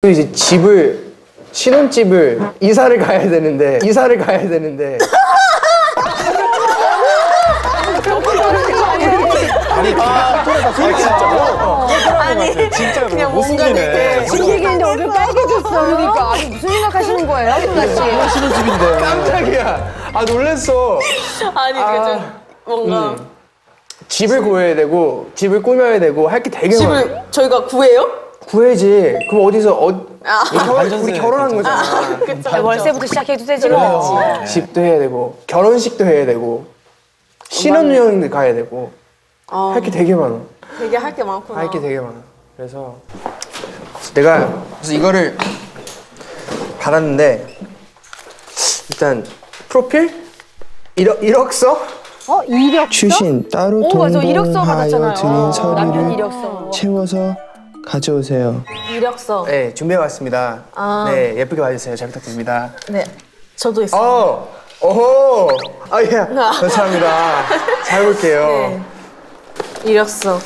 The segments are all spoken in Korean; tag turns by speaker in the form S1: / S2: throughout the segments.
S1: 또 이제 집을 신혼집을 이사를 가야 되는데 이사를 가야 되는데
S2: 아니 그냥 뭔가 되게
S3: 분위기인데 얼굴 빨개졌어. 그러니까 아니 무슨 생각하시는 거예요, 소나 씨?
S4: 신혼집인데.
S1: 깜짝이야 아 놀랬어
S2: 아니 그좀 뭔가
S1: 집을 구해야 되고 집을 꾸며야 되고 할 게 되게 많아
S2: 집을 저희가 구해요?
S1: 구해야지. 그럼 어디서 어
S2: 아.
S1: 우리, 결, 우리 결혼한 거잖아.
S2: 그쵸
S3: 월세부터 시작해도 되지 뭐.
S1: 집도 해야 되고 결혼식도 해야 되고 신혼여행도 가야 되고
S2: 아,
S1: 할 게 되게 많아.
S2: 되게 할 게 많구나.
S1: 할 게 되게 많아. 그래서 내가 그래서 이거를 받았는데 일단 프로필? 이력 이력서?
S3: 어 이력서?
S4: 출신 따로
S3: 오 맞아. 이력서 받았잖아요.
S4: 드린
S3: 남편
S4: 서류를
S3: 이력서.
S4: 채워서 가져오세요.
S2: 이력서
S1: 네 준비해 왔습니다.
S2: 아.
S1: 네 예쁘게 봐주세요. 잘 부탁드립니다.
S2: 네 저도 있어요
S1: 어 오호 아 예 감사합니다. 잘 볼게요.
S2: 네. 이력서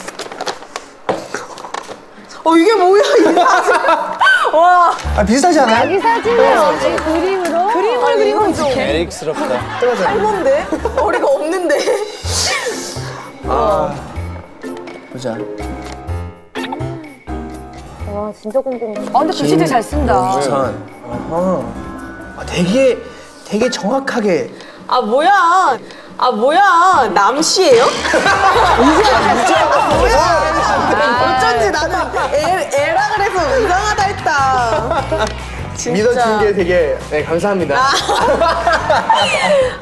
S2: 어 이게 뭐야 이 사진 와
S1: 아 비슷하지 않아요?
S3: 자기 사진을 어떻게 그림으로?
S2: 그림을 그리고 좀
S4: 에릭스럽다.
S2: 할몬데 머리가 없는데
S1: 보자.
S3: 와 진짜 궁금해. 아 근데 글씨도 잘 쓴다.
S1: 우선 어허. 아, 되게 되게 정확하게
S2: 아 뭐야 아 뭐야 남씨예요? 이제 뭐야 어쩐지 나는 애, 애라 그래서 이상하다 했다 진짜.
S1: 믿어준 게 되게 네 감사합니다.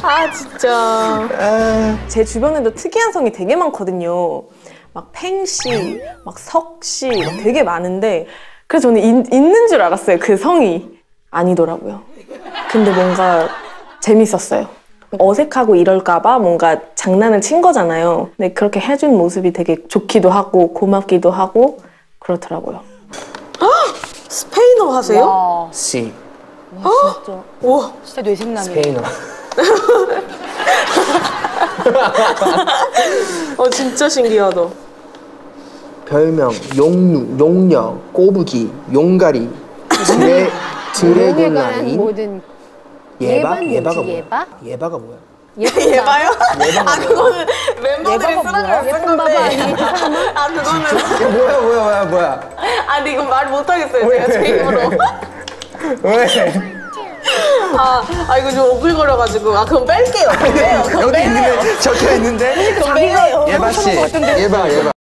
S2: 아 진짜
S1: 아,
S2: 제 주변에도 특이한 성이 되게 많거든요 막 팽씨 막 석씨 막 되게 많은데 그래서 저는 있, 있는 줄 알았어요 그 성이. 아니더라고요. 근데 뭔가 재밌었어요. 어색하고 이럴까봐 뭔가 장난을 친 거잖아요. 근데 그렇게 해준 모습이 되게 좋기도 하고 고맙기도 하고 그렇더라고요. 스페인어 하세요?
S3: 와
S1: C
S3: 진짜.
S2: 우와
S3: 진짜 뇌생남이.
S1: 스페인어.
S2: 어 진짜 신기하다
S1: 별명 용루, 용녀, 꼬부기, 용가리, 드레
S3: 용에 관한
S1: 드래곤 라인,
S3: 모든
S1: 예바,
S3: 예반
S1: 예바가 뭐야?
S3: 예바?
S1: 예바가 뭐야?
S3: 예쁜
S2: 예봐요? 아 그거는 멤버들이
S3: 예바가
S2: 쓰라고
S3: 뭐야?
S2: 쓴
S3: 예쁜 바바
S2: 건데
S3: 아니에요?
S2: 아 그거는
S1: 이거 뭐야, 뭐야, 뭐야, 뭐야?
S2: 아 근데 이건 말 못하겠어요
S1: 왜?
S2: 제가 제 입으로
S1: 왜?
S2: 아, 아 이거 좀 오글거려가지고 아 그럼 뺄게요 빼요 그럼
S1: 여기
S2: 빼요
S1: 있는데 적혀 있는데
S2: 그럼 빼요
S1: 예바 씨, 예바, 예바.